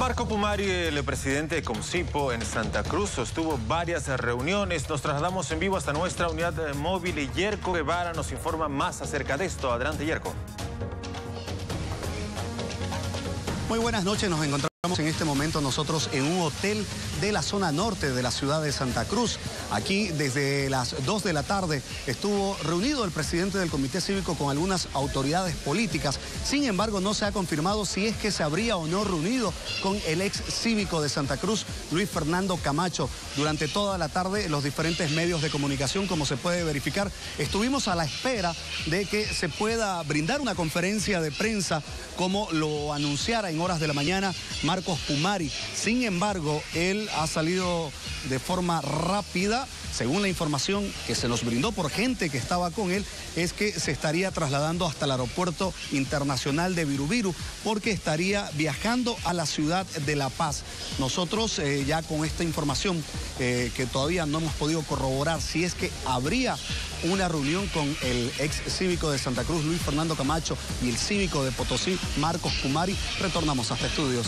Marco Pumari, el presidente de Comcipo en Santa Cruz, sostuvo varias reuniones. Nos trasladamos en vivo hasta nuestra unidad móvil y Yerko Guevara nos informa más acerca de esto. Adelante, Yerko. Muy buenas noches, nos encontramos en este momento nosotros en un hotel de la zona norte de la ciudad de Santa Cruz. Aquí desde las 2 de la tarde estuvo reunido el presidente del Comité Cívico con algunas autoridades políticas. Sin embargo, no se ha confirmado si es que se habría o no reunido con el ex cívico de Santa Cruz, Luis Fernando Camacho. Durante toda la tarde, los diferentes medios de comunicación, como se puede verificar, estuvimos a la espera de que se pueda brindar una conferencia de prensa como lo anunciara en horas de la mañana Marcos Pumari. Sin embargo, él ha salido de forma rápida según la información que se nos brindó por gente que estaba con él, es que se estaría trasladando hasta el aeropuerto internacional de Virubiru porque estaría viajando a la ciudad de La Paz. Nosotros eh, ya con esta información eh, que todavía no hemos podido corroborar si es que habría una reunión con el ex cívico de Santa Cruz, Luis Fernando Camacho, y el cívico de Potosí, Marcos Pumari, retornamos hasta estudios.